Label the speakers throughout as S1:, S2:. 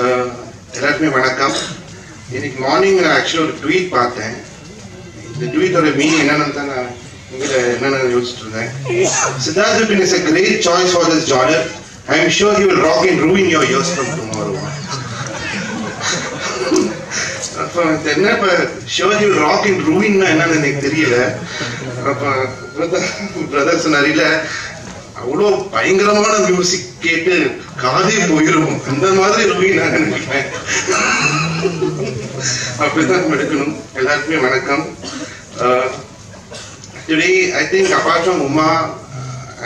S1: அஹ், எல்லாருக்குமே வணக்கம் இன்னைக்கு மார்னிங் நான் ஆக்சுவலாக ஒரு ட்வீட் பார்த்தேன் இந்த ட்வீட்டோட மீனிங் என்னன்னு தான் நான் உங்ககிட்ட என்னென்னு யோசிச்சுட்டு இருந்தேன் Siddharth Vipin is a great choice for this genre i am sure he will rock and ruin your ears from tomorrow அப்போ இது என்ன இப்போ ஷோர் யூ ராக் அண்ட் ரூயின்னா என்னன்னு எனக்கு தெரியல அப்போ பிரதர் சொன்னார் இல்ல அவ்வளோ பயங்கரமான மியூசிக் கேட்டு காதே போயிடும் அந்த மாதிரி இருக்கும் நான் நினைக்கிறேன். அப்படிதான் எடுக்கணும் எல்லாருக்குமே வணக்கம். Today I think apart from Uma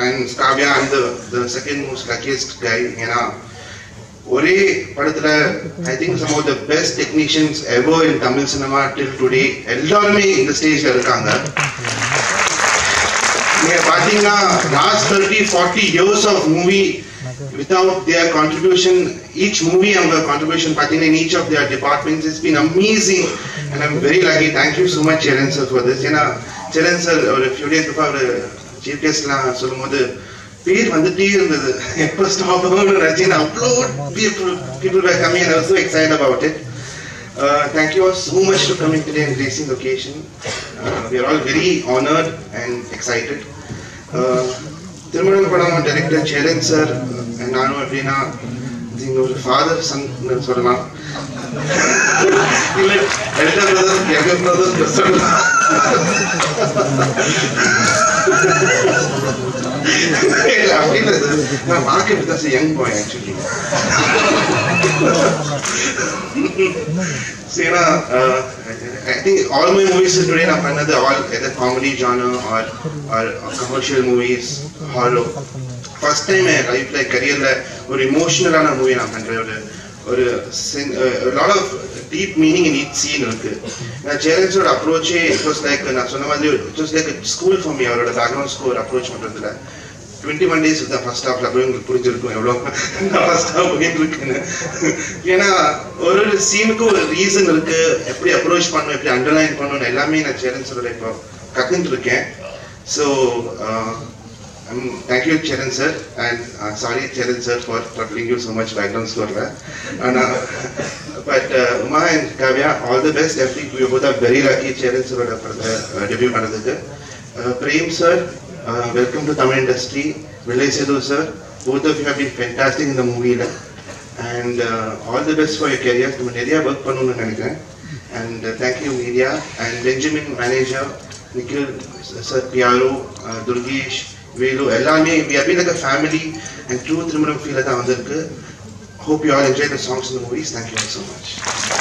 S1: and Kavya and the second most luckiest guy ஏன்னா ஒரே படத்துல I think some of the best technicians ever in Tamil cinema till today எல்லாருமே இந்த ஸ்டேஜ்ல இருக்காங்க. நீங்க பாத்தீங்கன்னா last thirty forty years of movie without their contribution each movie அவங்க கான்ட்ரிபியூஷன் பார்த்தீங்கன்னா in each of their departments it's been amazing and I'm very lucky thank you so much Cheran sir for this ஏன்னா Cheran sir ஒரு few days before அவர் chief கெஸ்ட்லாம் சொல்லும்போது பேர் வந்துட்டே இருந்தது எப்போ ஸ்டாப் ஆகும்னு நினைச்சேன் அவ்வளோ people people were coming and I was so excited about it Uh, thank you all so much for coming today and gracing the occasion. Uh, we are all very honored and excited. Uh, திருமணம் படம் director Cheran sir நானும் எப்படின்னா நீங்க ஒரு father son சொல்லலாம் இல்ல elder brother younger brother சொல்லலாம் இல்ல அப்படின்னு நான் மார்க்கெட் தான் young boy actually So, you know, uh, I think all my movies today நான் பண்ணது all either comedy genre or or commercial movies horror first time என் லைஃப்ல கரியர்ல ஒரு இமோஷனலான மூவி நான் பண்றேன் ஒரு ஒரு lot of deep meaning in each scene இருக்கு நான் சேலஞ்சோட அப்ரோச்சே இட் வாஸ் லைக் நான் சொன்ன மாதிரி it was like school for me அவரோட பேக்ரவுண்ட் ஸ்கோர் அப்ரோச் பண்றதுல டுவெண்ட்டி ஒன் டேஸ் தான் ஃபர்ஸ்ட் ஹாஃப்ல அப்போ உங்களுக்கு புரிஞ்சிருக்கும் எவ்வளோ ஃபர்ஸ்ட் ஹாஃப் எங்களுக்கு ஏன்னா ஒரு ஒரு சீனுக்கும் ஒரு ரீசன் இருக்கு எப்படி அப்ரோச் பண்ணணும் எப்படி அண்டர்லைன் பண்ணணும் எல்லாமே நான் சேரன் சாரோட இப்போ கத்துட்டு இருக்கேன் so thank you Cheran sir and sorry Cheran sir for troubling you so much background ஸ்கோரில் ஆனால் but Uma and Kavya all the best FD போதா வெரி லக்கி சேரன் சாரோட டெபியூ பண்ணதுக்கு Prem sir Uh, welcome to Tamil industry. Villay Sedu sir, both of you have been fantastic in the movie. And uh, all the best for your career. You will work on And uh, thank you media and Benjamin manager, Nikhil sir, Piaro, uh, Durgesh, Velu, Elame. We have been like a family and true Trimuram feel. Hope you all enjoy the songs and the movies. Thank you all so much.